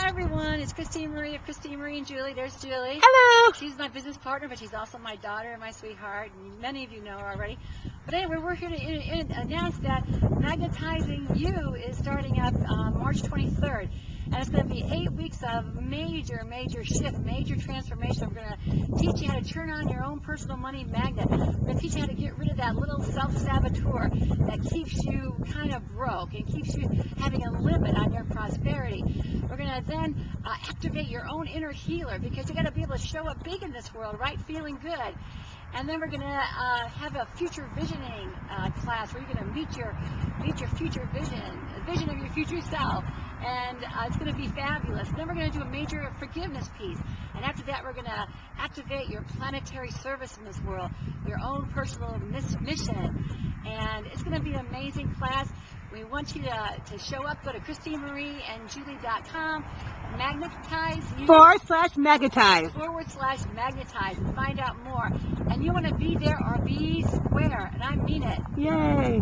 Hi everyone, it's Christine Marie of Christine Marie and Julie. There's Julie. Hello. She's my business partner, but she's also my daughter and my sweetheart, and many of you know her already. But anyway, we're here to in, in, announce that Magnetizing You is starting up uh, March 23rd. And it's going to be eight weeks of major, major shift, major transformation. We're going to teach you how to turn on your own personal money magnet. We're going to teach you how to get rid of that little self-saboteur that keeps you kind of broke and keeps you having a limit on your prosperity. We're going to then uh, activate your own inner healer because you got to be able to show up big in this world, right? Feeling good. And then we're going to uh, have a future visioning uh, class where you're going to meet your meet your future vision, a vision of your future self, and uh, it's going to be fabulous. Then we're going to do a major forgiveness piece, and after that we're going to activate your planetary service in this world, your own personal mission, and it's going to be an amazing class. We want you to, to show up. Go to ChristineMarieandJulie.com, magnetize. Forward slash magnetize. Forward slash magnetize and find out more. And you want to be there or be square. And I mean it. Yay.